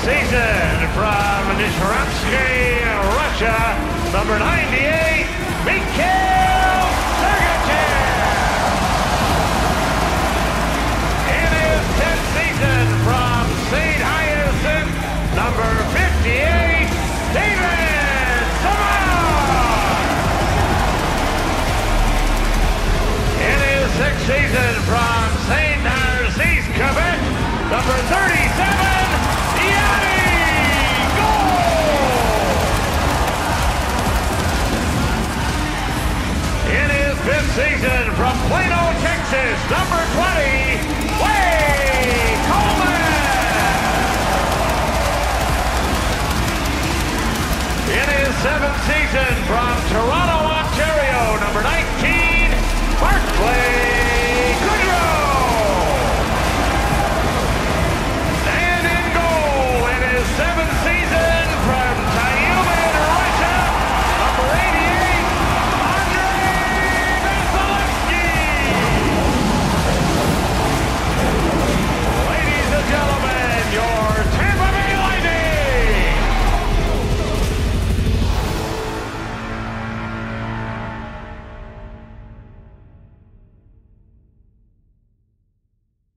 season from Nizhnekamsk, Russia, number 98, Mikhail. season from Plano, Texas, number 20, Blake Coleman. In his seventh season from Toronto,